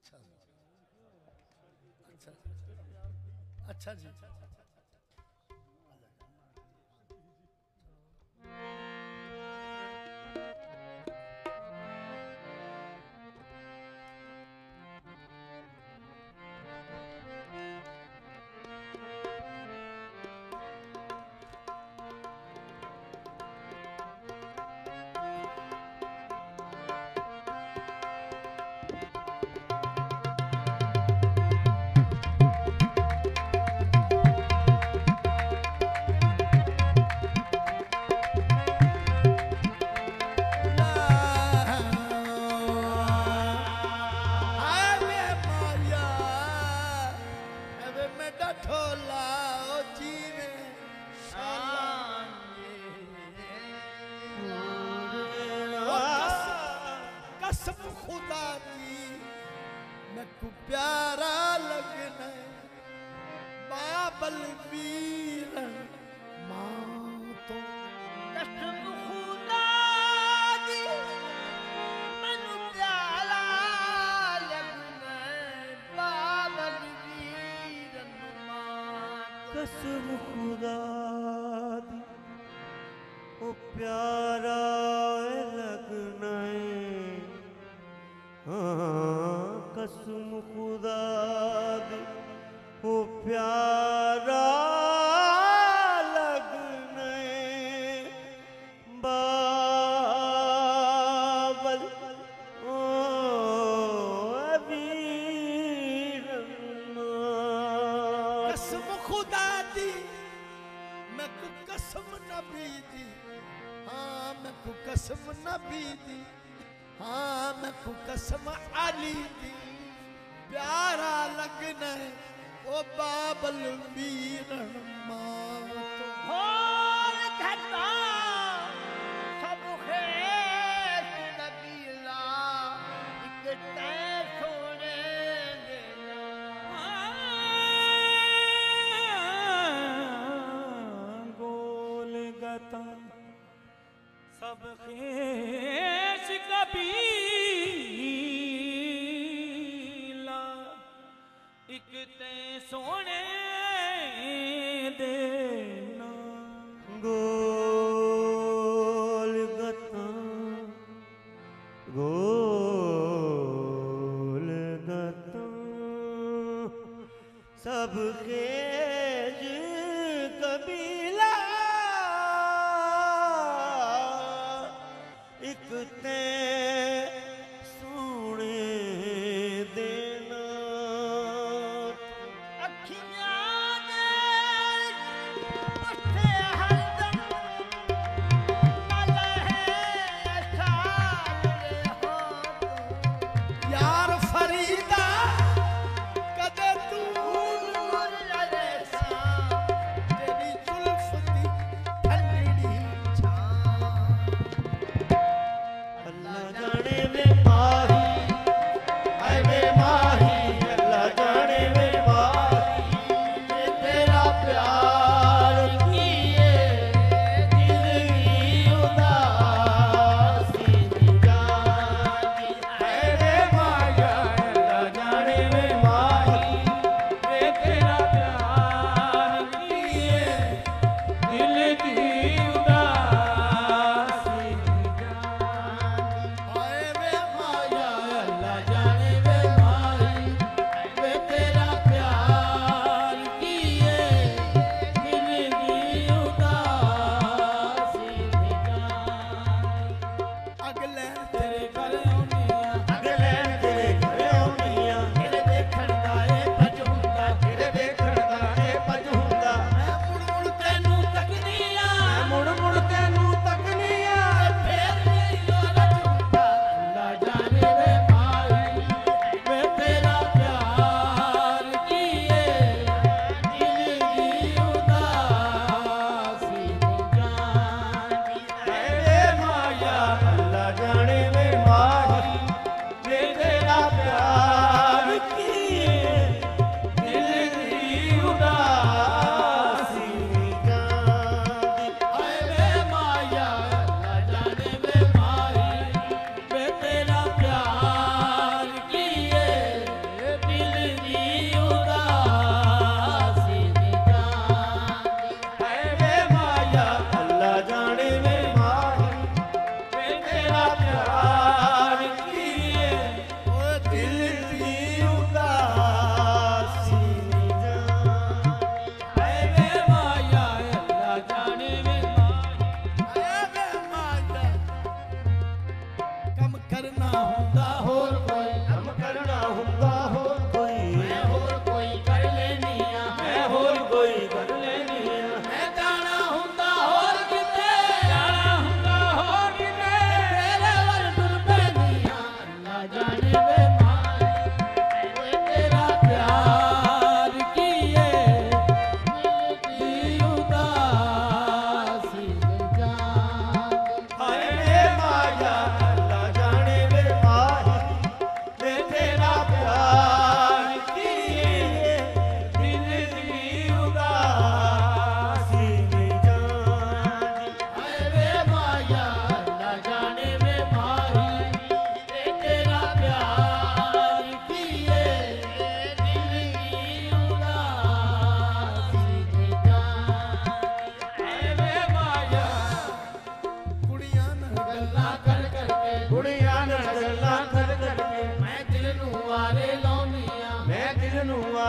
अच्छा अच्छा अच्छा जी। अच्छा अच्छा Oh, yeah. कसम अली प्यारा लगना ओ बाबलू। Let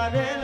ਦਿਲ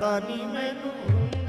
ਤਾਂ ਨਹੀਂ ਮੈਨੂੰ